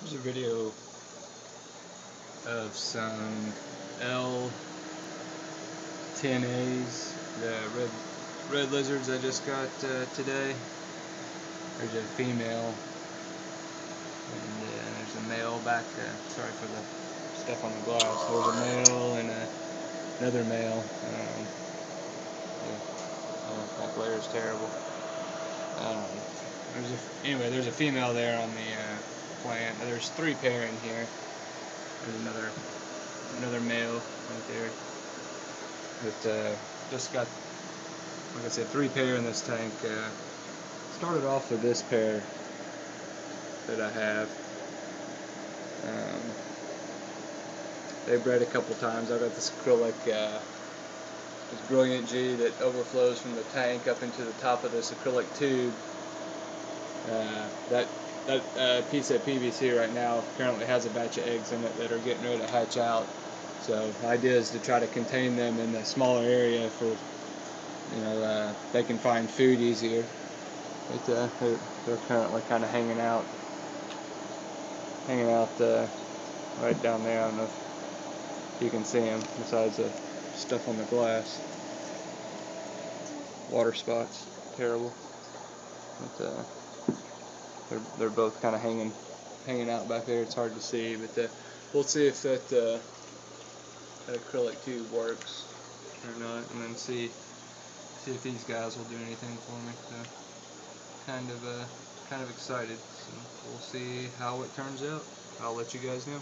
Here's a video of some L10As, the red red lizards I just got uh, today. There's a female, and uh, there's a male back there. Sorry for the stuff on the glass. There's a male and a, another male. Um, yeah, oh, that glare is terrible. Um, there's a, anyway, there's a female there on the uh. There's three pair in here. There's another another male right there. But uh, just got, like I said, three pair in this tank. Uh, started off with this pair that I have. Um, they bred a couple times. I got this acrylic, uh, this brilliant G that overflows from the tank up into the top of this acrylic tube. Uh, that that uh, piece of PVC right now currently has a batch of eggs in it that are getting ready to hatch out. So the idea is to try to contain them in the smaller area for, you know, uh, they can find food easier. But uh, they're, they're currently kind of hanging out, hanging out uh, right down there. I don't know if you can see them besides the stuff on the glass. Water spots, terrible. But, uh, they're they're both kind of hanging hanging out back there. It's hard to see, but uh, we'll see if that uh, that acrylic tube works or not, and then see see if these guys will do anything for me. So kind of uh, kind of excited. So we'll see how it turns out. I'll let you guys know.